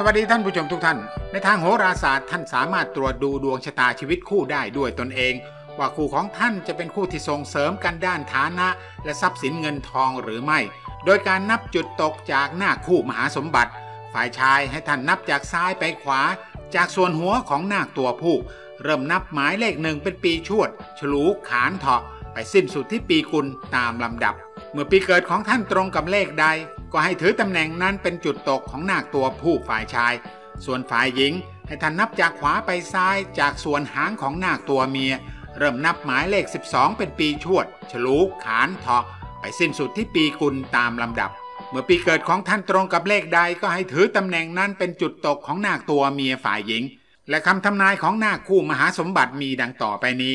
สวัสดีท่านผู้ชมทุกท่าน ในทางโหราศาสตร์ท่านสามารถตรวจดูดวงชะตาชีวิตคู่ได้ด้วยตนเอง ว่าคู่ของท่านจะเป็นคู่ที่ส่งเสริมกันด้านฐานะ และทรัพย์สินเงินทองหรือไม่ โดยการนับจุดตกจากหน้าคู่มหาสมบัติ ฝ่ายชายให้ท่านนับจากซ้ายไปขวา จากส่วนหัวของนาคตัวผู้ เริ่มนับหมายเลขหนึ่งเป็นปีชวด ฉลูขานเถาะไปสิ้นสุดที่ปีกุลตามลำดับ เมื่อปีเกิดของท่านตรงกับเลขใด ก็ให้ถือตำแหน่งนั้นเป็นจุดตกของนาคตัวผู้ฝ่ายชาย ส่วนฝ่ายหญิงให้ท่านนับจากขวาไปซ้ายจากส่วนหางของนาคตัวเมีย เริ่มนับหมายเลข 12 เป็นปีชวด ฉลูขานเถาะไปสิ้นสุดที่ปีกุลตามลำดับ เมื่อปีเกิดของท่านตรงกับเลขใดก็ให้ถือตำแหน่งนั้นเป็นจุดตกของนาคตัวเมียฝ่ายหญิง และคำทำนายของนาคคู่มหาสมบัติมีดังต่อไปนี้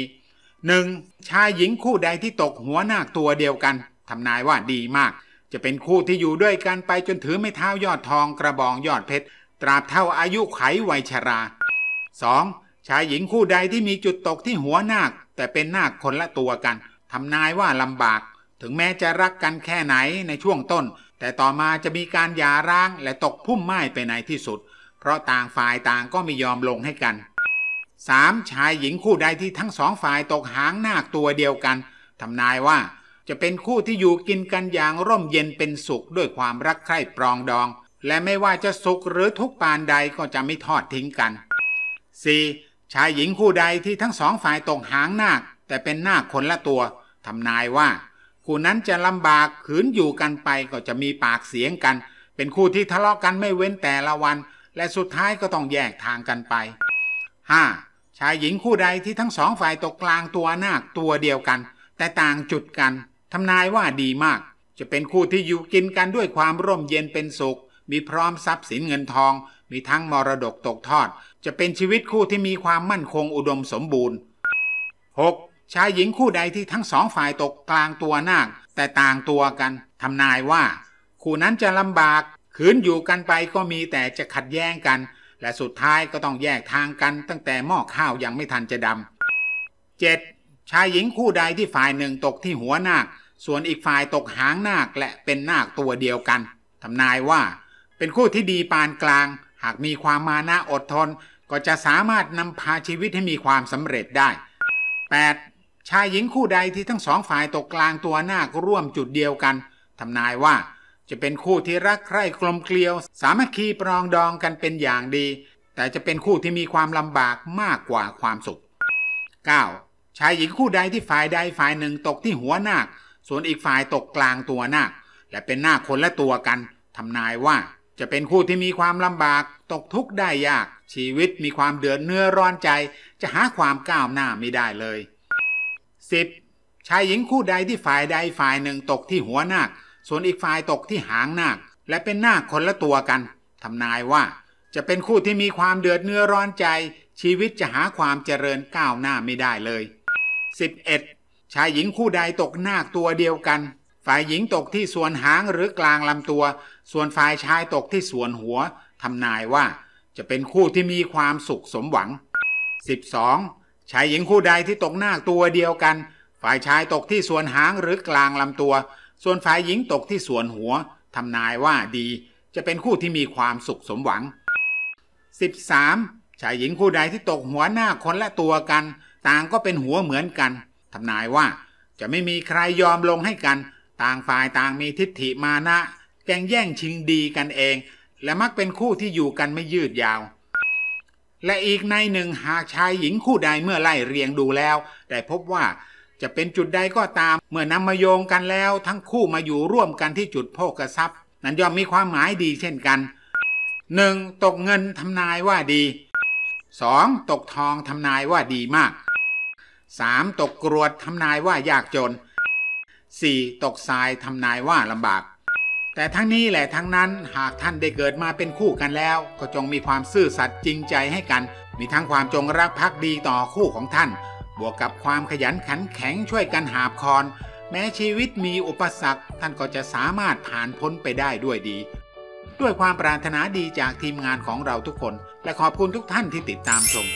1. ชายหญิงคู่ใดที่ตกหัวนาคตัวเดียวกัน ทำนายว่าดีมาก จะเป็นคู่ที่อยู่ด้วยกันไปจนถือไม่เท้ายอดทองกระบองยอดเพชรตราบเท่าอายุไขวัยชรา 2. ชายหญิงคู่ใดที่มีจุดตกที่หัวนาค แต่เป็นนาคคนละตัวกันทำนายว่าลำบาก ถึงแม้จะรักกันแค่ไหนในช่วงต้น แต่ต่อมาจะมีการหย่าร้างและตกพุ่มไม้ไปในที่สุด เพราะต่างฝ่ายต่างก็ไม่ยอมลงให้กัน 3. ชายหญิงคู่ใดที่ทั้งสองฝ่ายตกหางนาคตัวเดียวกันทำนายว่า จะเป็นคู่ที่อยู่กินกันอย่างร่มเย็นเป็นสุขด้วยความรักใคร่ปรองดอง และไม่ว่าจะสุขหรือทุกปานใดก็จะไม่ทอดทิ้งกัน 4. ชายหญิงคู่ใดที่ทั้งสองฝ่ายตกหางนาคแต่เป็นนาคคนละตัวทำนายว่า คู่นั้นจะลำบากขืนอยู่กันไปก็จะมีปากเสียงกัน เป็นคู่ที่ทะเลาะกันไม่เว้นแต่ละวัน และสุดท้ายก็ต้องแยกทางกันไป 5. ชายหญิงคู่ใดที่ทั้งสองฝ่ายตกกลางตัวนาคตัวเดียวกัน แต่ต่างจุดกัน ทำนายว่าดีมาก จะเป็นคู่ที่อยู่กินกันด้วยความร่มเย็นเป็นสุข มีพร้อมทรัพย์สินเงินทอง มีทั้งมรดกตกทอด จะเป็นชีวิตคู่ที่มีความมั่นคงอุดมสมบูรณ์ 6. ชายหญิงคู่ใดที่ทั้งสองฝ่ายตกกลางตัวนาคแต่ต่างตัวกันทำนายว่า คู่นั้นจะลำบากขืนอยู่กันไปก็มีแต่จะขัดแย้งกัน และสุดท้ายก็ต้องแยกทางกัน ตั้งแต่หม้อข้าวยังไม่ทันจะดำ 7. ชายหญิงคู่ใดที่ฝ่ายหนึ่งตกที่หัวนาค ส่วนอีกฝ่ายตกหางนาคและเป็นนาคตัวเดียวกันทำนายว่า เป็นคู่ที่ดีปานกลาง หากมีความมานะอดทน ก็จะสามารถนำพาชีวิตให้มีความสำเร็จได้ 8. ชายหญิงคู่ใดที่ทั้งสองฝ่ายตกกลางตัวนาคร่วมจุดเดียวกันทำนายว่าจะเป็นคู่ที่รักใคร่กลมเกลียว สามัคคีปรองดองกันเป็นอย่างดี แต่จะเป็นคู่ที่มีความลำบากมากกว่าความสุข 9. ชายหญิงคู่ใดที่ฝ่ายใดฝ่ายหนึ่งตกที่หัวนาค ส่วนอีกฝ่ายตกกลางตัวนาคและเป็นนาคคนละตัวกันทำนายว่าจะเป็นคู่ที่มีความลำบากตกทุกข์ได้ยาก ชีวิตมีความเดือดเนื้อร้อนใจ จะหาความก้าวหน้าไม่ได้เลย 10. ชายหญิงคู่ใดที่ฝ่ายใดฝ่ายหนึ่งตกที่หัวนาค ส่วนอีกฝ่ายตกที่หางนาค และเป็นนาคคนละตัวกันทำนายว่า จะเป็นคู่ที่มีความเดือดเนื้อร้อนใจ ชีวิตจะหาความเจริญก้าวหน้าไม่ได้เลย 11. ชายหญิงคู่ใดตกนาคตัวเดียวกัน ฝ่ายหญิงตกที่ส่วนหางหรือกลางลำตัว ส่วนฝ่ายชายตกที่ส่วนหัวทำนายว่า จะเป็นคู่ที่มีความสุขสมหวัง 12. ชายหญิงคู่ใดที่ตกนาคตัวเดียวกัน ฝ่ายชายตกที่ส่วนหางหรือกลางลำตัว ส่วนฝ่ายหญิงตกที่ส่วนหัวทำนายว่าดี จะเป็นคู่ที่มีความสุขสมหวัง 13. ชายหญิงคู่ใดที่ตกหัวหน้าคนละตัวกัน ต่างก็เป็นหัวเหมือนกัน ทำนายว่าจะไม่มีใครยอมลงให้กัน ต่างฝ่ายต่างมีทิฏฐิมานะ แก่งแย่งชิงดีกันเอง และมักเป็นคู่ที่อยู่กันไม่ยืดยาว และอีกในหนึ่งหากชายหญิงคู่ใดเมื่อไล่เรียงดูแล้ว ได้พบว่าจะเป็นจุดใดก็ตาม เมื่อนำมาโยงกันแล้ว ทั้งคู่มาอยู่ร่วมกันที่จุดโภกทรัพย์ นั้นย่อมมีความหมายดีเช่นกัน 1. ตกเงินทำนายว่าดี 2. ตกทองทำนายว่าดีมาก 3. ตกกรวดทำนายว่ายากจน 4. ตกทรายทำนายว่าลำบาก แต่ทั้งนี้แหละทั้งนั้นหากท่านได้เกิดมาเป็นคู่กันแล้ว ก็จงมีความซื่อสัตย์จริงใจให้กัน มีทั้งความจงรักภักดีต่อคู่ของท่าน บวกกับความขยันขันแข็งช่วยกันหาบคอนแม้ชีวิตมีอุปสรรคท่านก็จะสามารถผ่านพ้นไปได้ด้วยดี ด้วยความปรารถนาดีจากทีมงานของเราทุกคน และขอบคุณทุกท่านที่ติดตามชม